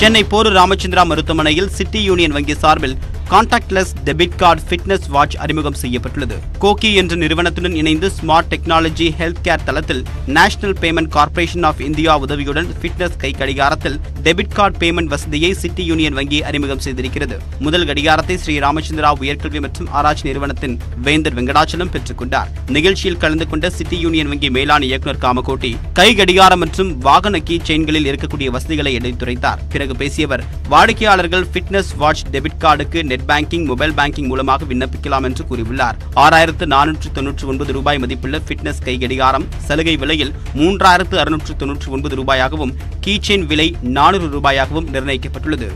சென்னை போரூர் ராமச்சந்திரா மருத்துவமனையில் city union வங்கி சார்பில் contactless debit card fitness watch அறிமுகம் செய்யப்பட்டுள்ளது. கோகி என்ற நிறுவனத்துடன் இணைந்து ஸ்மார்ட் டெக்னாலஜி ஹெல்த் கேர் தளத்தில் national payment corporation of India உதவியுடன் ஃபிட்னஸ் கை கடிகாரத்தில் டெபிட் கார்டு பேமெண்ட் வசதியை சிட்டி யூனியன் வங்கி அறிமுகம் செய்திருக்கிறது. முதல் கடிகாரத்தை ஸ்ரீ ராமச்சந்திரா உயர்கல்வி மற்றும் ஆராய்ச்சி நிறுவனத்தின் வேந்தர் வெங்கடாச்சலம் பெற்றுக் கொண்டார் நிகழ்ச்சியில் கலந்து கொண்ட சிட்டி யூனியன் வங்கி மேலாண் இயக்குநர் காமகோட்டி கை கடிகாரம் மற்றும் வாகன கீ செயின்களில் இருக்கக்கூடிய வசதிகளை எடுத்துரைத்தார். பிறகு பேசியவர் வாடிக்கையாளர்கள் ஃபிட்னஸ் வாட்ச் டெபிட் கார்டுக்கு நெட் பேங்கிங் மொபைல் பேங்கிங் மூலமாக விண்ணப்பிக்கலாம் என்று கூறியுள்ளார். ஆறாயிரத்து நானூற்று தொன்னூற்று ஒன்பது ரூபாய் மதிப்புள்ள ஃபிட்னஸ் கை கடிகாரம். சலுகை விலையில் மூன்றாயிரத்து அறுநூற்று தொன்னூற்று ஒன்பது ரூபாயாகவும் கீ விலை நானூறு ரூபாயாகவும் நிர்ணயிக்கப்பட்டுள்ளது.